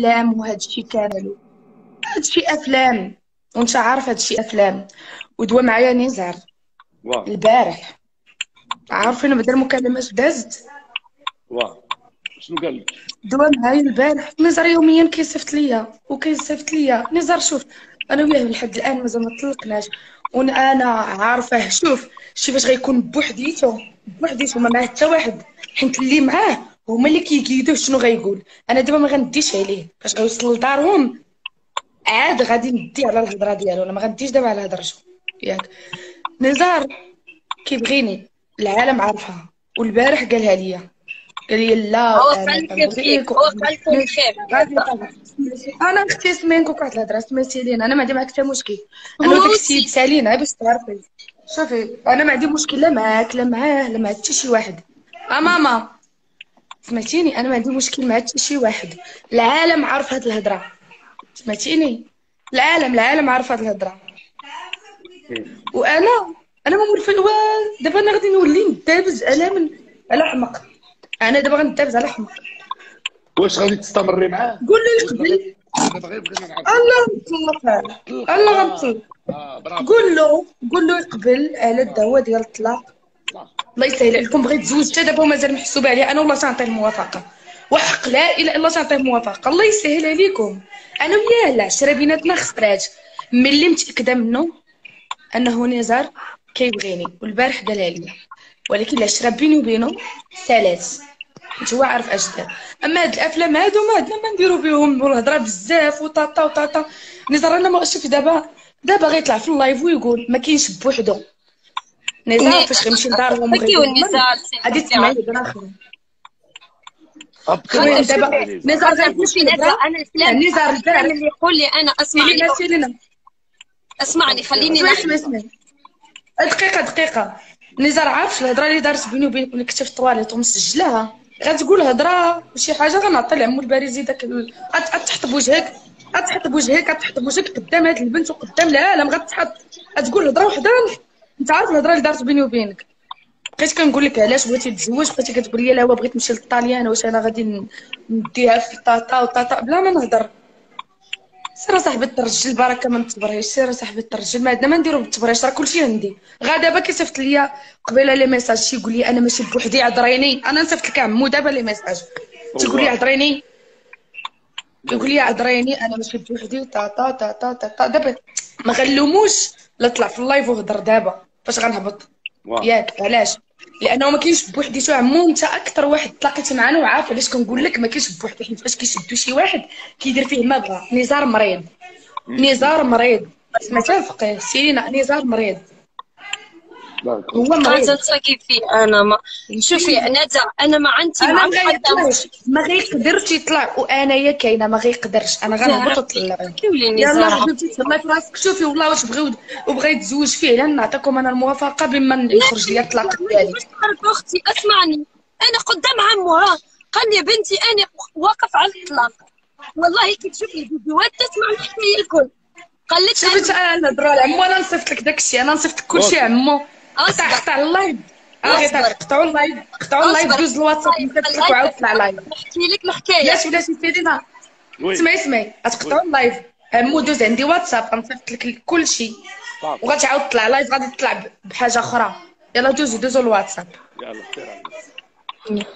أفلام وهذا الشيء كامل. هذا الشيء أفلام. وأنت عارف هذا الشيء أفلام. ودوا معايا نزار. البارح. عارفين بعد المكالمات دازت؟ واه شنو قال لك؟ دوا معايا البارح. نزار يوميا كيصيفط ليا وكيصيفط ليا. نزار شوف أنا وياه لحد الآن مازال ما طلقناش. وأنا عارفه. شوف شي فاش غيكون بوحديتو. بوحديتو ما معاه حتى واحد. حيت اللي معاه هما اللي كيقيدوه شنو غيقول أنا دابا ما غنديش عليه. فاش غيوصل لدارهم عاد غادي ندي على الهضرة ديالو. أنا ما غنديش دابا على هضرته. ياك. نزار كيبغيني العالم عارفها. والبارح قالها ليا. قال لي لا. أنا أختي سمينك واحد الهضرة. سميتي لينا. أنا ما عندي معاك حتى مشكل. أنا وداك السيد سالينا باش تعرفي. شوفي أنا ما عندي مشكل لا معاك لا معاه لا مع حتى شي واحد. آه ماما. سمعتيني؟ أنا ما عندي مشكل مع حتى شي واحد. العالم عارف هاد الهضرة. سمعتيني؟ العالم العالم عارف هاد الهضرة. وأنا أنا ما مولفه دابا أنا غادي نولي ندابز على من على حمق. أنا دابا غندابز على حمق. واش غادي تستمري معاه؟ قول لي قبل الله الله غنطلق برافو. قول له قول له يقبل على الدعوه ديال الطلاق. الله يسهل عليكم بغيت تزوج حتى دابا ومازال محسوب عليه أنا والله تنعطيه الموافقه وحق لا اله الا الله تنعطيه الموافقه الله يسهل عليكم. أنا وياه العشره بيناتنا خسرات. ملي متأكدة منه؟ أنه نزار كيبغيني. والبارح قالها لي. ولكن العشره بيني وبينه ثلاث. حيت هو عارف أش دار. أما هاد الأفلام هادو ما عندنا ما نديرو بهم والهضرة بزاف وطاطا وطاطا. نزار أنا ما شوف دابا دابا غيطلع في ال live ويقول ما كاينش بوحدو. نزار فاش غيمشي لدارهم غادي تسمعي عليه. نزار نزار اللي يقول لي أنا سيرينا اسمعني خليني. اسمعي اسمعي دقيقة دقيقة. نزار عارفش الهضرة اللي دارت بيني وبينك ملي كنت في الطواليت ومسجلاها غتقول هضرة وشي حاجة غنعطي لعمو الباريزي داك غتحط بوجهك غتحط بوجهك غتحط بوجهك قدام هاد البنت وقدام العالم غتحط. غتقول هضرة وحدة. انت عارف الهضرة اللي دارت بيني وبينك. بقيت كنقول لك علاش بغيتي تتزوج بقيتي كتقول لي لا هو بغيت نمشي للطاليان واش أنا غادي نديها في طاطا وطاطا بلا ما نهضر. سير صاحبي ترجل البركه ما نتبرهيش سير صاحبي ترجل ما عندنا ما نديرو بالتبريش راه كلشي عندي. غا دابا كيصيفط ليا قبيلة les messages شي يقول لي أنا ماشي بوحدي عذريني. أنا نصيفط لك عمو دابا les messages تيقول لي عذريني. يقول لي عذريني أنا ماشي بوحدي تا تا تا دابا ما غنلوموش لا طلع في ال live وهضر دابا. فاش غنهبط. ياك علاش؟ لأنه ما كاينش بوحديتو عمو انت أكثر واحد تلاقيت معانا وعارف علاش كنقول لك ما كاينش بوحدي. حيت فاش كيشدو شي واحد كيدير فيه ما بغا. نزار مريض. نزار مريض. سمعتها الفقيه سيرينا نزار مريض. هو انت مريض تساكي في أنا ما شوفي ندى أنا ما عندي أنا ما حتى غيطلعش ما غيقدرش يطلع. وانايا كاينة ما غيقدرش أنا غنهبط وطلع يلا حبيبتي تهلاي في راسك. شوفي والله واش بغيو وبغى يتزوج فعلا نعطيكم أنا الموافقة بما يخرج لي الطلاق ديالي أختي؟ اسمعني. أنا قدام عمها قال لي بنتي أنا واقف على الطلاق والله كي تشوف les فيديوهات تسمع الحكاية الكل. قال لك شوفي تا نهضروا على عمو أنا نصيفط لك داكشي. أنا نصيفط لك كلشي عمو. قطع اصبر قطع ال live. آه أصبر. قطعوا ال live قطعوا ال live. دوز الواتساب لك وعاود طلع live نحكي لك الحكاية. بلاتي بلاتي سيرينا oui. اسمعي اسمعي. غتقطعوا ال live. عمو دوز عندي واتساب غنصيفط لك كلشي صافي. وغتعاود تطلع live غادي تطلع بحاجة أخرى. يلا دوزوا دوزوا الواتساب. يلا خير عليك.